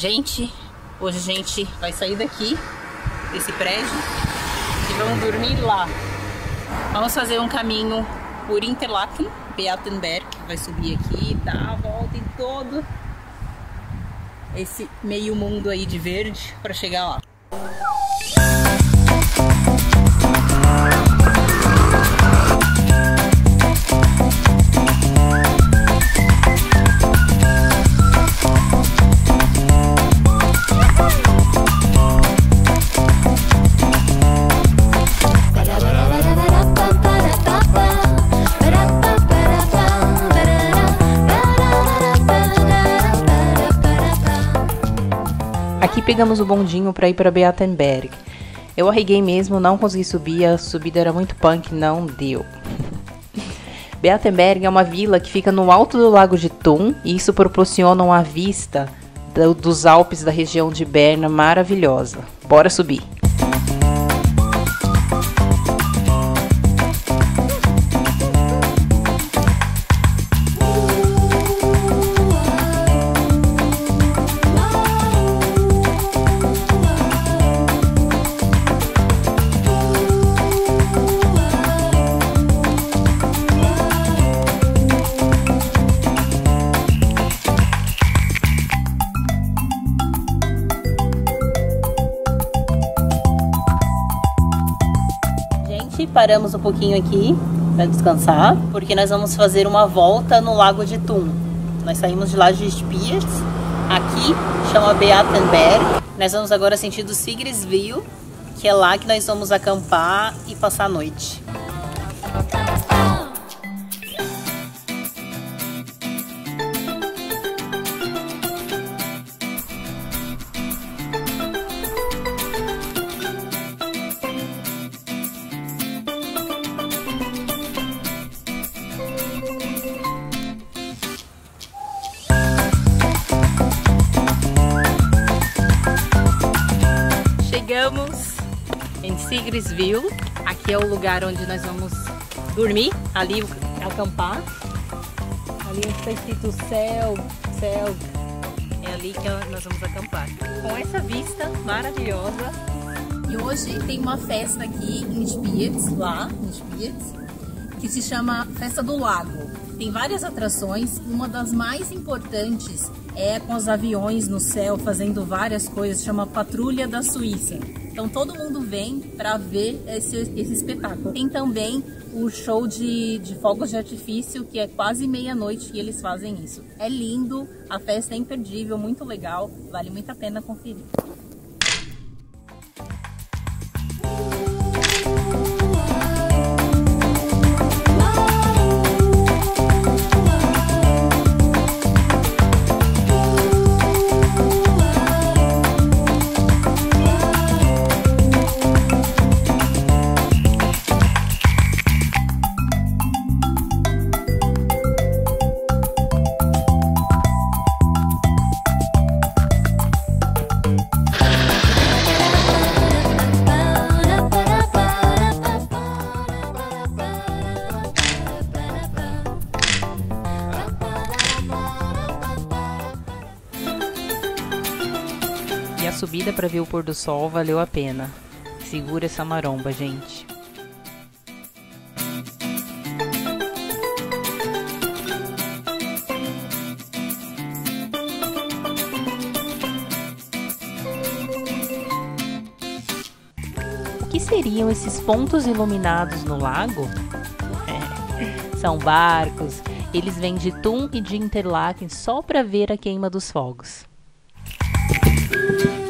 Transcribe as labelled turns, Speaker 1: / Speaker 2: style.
Speaker 1: Gente, hoje a gente vai sair daqui, desse prédio, e vamos dormir lá. Vamos fazer um caminho por Interlaken, Beatenberg, vai subir aqui, dar a volta em todo esse meio mundo aí de verde para chegar lá.
Speaker 2: Pegamos o bondinho para ir para Beatenberg. Eu arreguei mesmo, não consegui subir, a subida era muito punk, não deu. Beatenberg é uma vila que fica no alto do lago de Thun e isso proporciona uma vista do, dos Alpes da região de Berna maravilhosa. Bora subir!
Speaker 1: Paramos um pouquinho aqui para descansar, porque nós vamos fazer uma volta no Lago de Thun. Nós saímos de lá de Spiers, aqui chama Beatenberg. Nós vamos agora sentido Sigrisville, que é lá que nós vamos acampar e passar a noite. Em Sigrisville. Aqui é o lugar onde nós vamos dormir, ali acampar. Ali está escrito céu, céu. É ali que nós vamos acampar. Com essa vista maravilhosa. E hoje tem uma festa aqui em Spiez, lá em Spiez, que se chama Festa do Lago. Tem várias atrações, uma das mais importantes é com os aviões no céu fazendo várias coisas, chama Patrulha da Suíça. Então todo mundo vem para ver esse, esse espetáculo. Tem também o show de, de fogos de artifício, que é quase meia-noite e eles fazem isso. É lindo, a festa é imperdível, muito legal, vale muito a pena conferir.
Speaker 2: A subida para ver o pôr do sol valeu a pena. Segura essa maromba, gente. O que seriam esses pontos iluminados no lago? É, são barcos. Eles vêm de Thun e de Interlaken só para ver a queima dos fogos. Thank you.